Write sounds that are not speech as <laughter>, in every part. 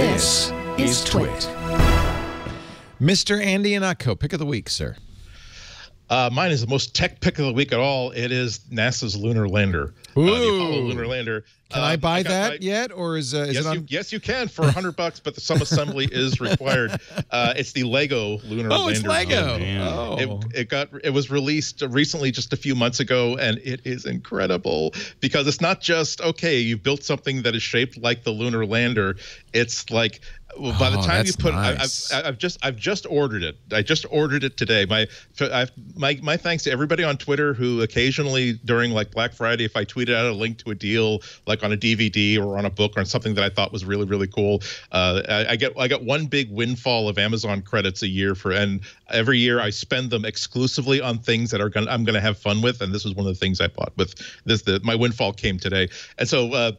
This is Twit. Mr. Andy Ihnatko, pick of the week, sir. Uh, mine is the most tech pick of the week at all. It is NASA's lunar lander, uh, the Apollo lunar lander. Can Uh, I buy got that my- yet, or is, uh, is yes, it on? you, yes, you can for a hundred bucks, but some assembly is <laughs> required. Uh, it's the Lego lunar oh, lander. it's Lego. man. Oh, It, it got it was released recently just a few months ago and it is incredible because it's not just okay you built something that is shaped like the lunar lander it's like well, by the Oh, time you put nice. I, I've, I've just I've just ordered it I just ordered it today my I've, my my thanks to everybody on Twitter who occasionally during like Black Friday if I tweeted out a link to a deal like on a DVD or on a book or on something that I thought was really really cool. Uh, I, I get I get one big windfall of Amazon credits a year for and every year I spend them exclusively on things that are gonna I'm gonna have fun with and this was one of the things I bought with this the my windfall came today. And so uh,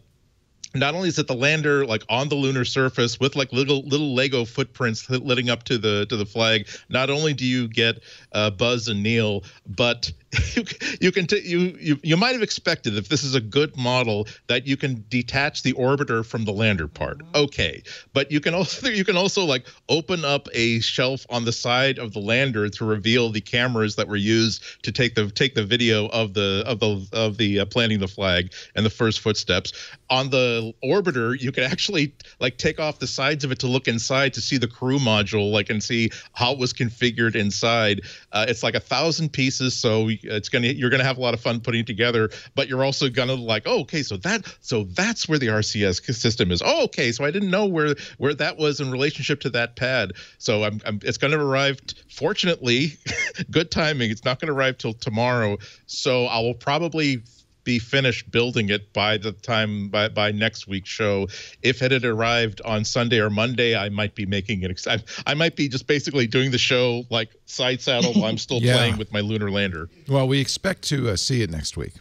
not only is it the lander like on the lunar surface with like little little Lego footprints leading up to the to the flag. Not only do you get uh, Buzz and Neil, but <laughs> you, you can t- you you you might have expected if this is a good model that you can detach the orbiter from the lander part. Okay, but you can also <laughs> you can also like open up a shelf on the side of the lander to reveal the cameras that were used to take the take the video of the of the of the uh, planting the flag and the first footsteps on the orbiter you can actually like take off the sides of it to look inside to see the crew module like and see how it was configured inside. Uh, it's like a thousand pieces so it's gonna you're gonna have a lot of fun putting it together but you're also gonna like oh okay so that so that's where the rcs system is. Oh okay so i didn't know where where that was in relationship to that pad. So i'm, I'm it's gonna arrive fortunately <laughs> good timing it's not gonna arrive till tomorrow. So i will probably be finished building it by the time by, by next week's show. If it had arrived on Sunday or Monday, I might be making it. I, I might be just basically doing the show like side saddle while I'm still <laughs> Yeah. playing with my lunar lander. well, we expect to uh, see it next week.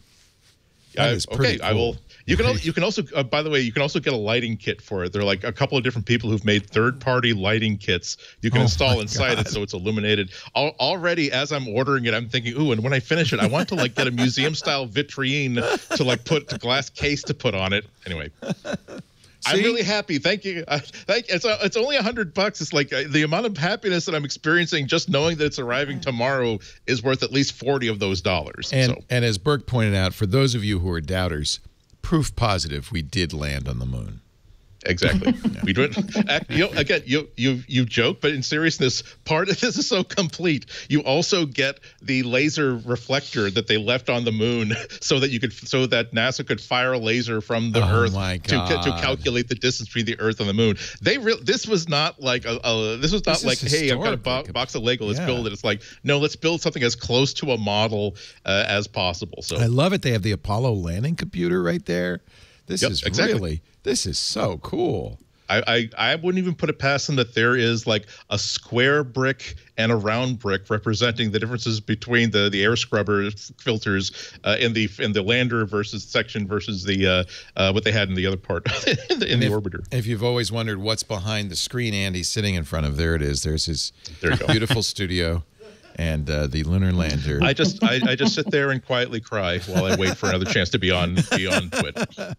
That I- is pretty okay, I will. You can you can also uh, by the way you can also get a lighting kit for it. There are like a couple of different people who've made third party lighting kits. You can Oh install inside God. it so it's illuminated. Al- already as I'm ordering it, I'm thinking, ooh, and when I finish it, I want to like get a museum style vitrine to like put a glass case to put on it. Anyway. I'm really happy. Thank you. Uh, thank. It's uh, it's only a hundred bucks. It's like uh, the amount of happiness that I'm experiencing just knowing that it's arriving tomorrow is worth at least forty of those dollars. And so. and as Burke pointed out, for those of you who are doubters, proof positive we did land on the moon. Exactly. <laughs> We do it. You know, again, you you you joke, but in seriousness, part of <laughs> this is so complete. You also get the laser reflector that they left on the moon, <laughs> so that you could, so that NASA could fire a laser from the Oh Earth to to calculate the distance between the Earth and the moon. They real. This was not like a. a this was not This like, hey, I've got a bo- box of Lego. Let's Yeah. build it. It's like, no, let's build something as close to a model uh, as possible. So I love it. They have the Apollo landing computer right there. This Yep, is exactly. really this is so cool. I, I I wouldn't even put it past them that there is like a square brick and a round brick representing the differences between the the air scrubber filters uh, in the in the lander versus section versus the uh, uh, what they had in the other part <laughs> in the, in the if, orbiter. If you've always wondered what's behind the screen Andy's sitting in front of, there it is. There's his There beautiful studio and uh, the lunar lander. I just I, I just sit there and quietly cry while I wait for another chance to be on be on Twit. <laughs>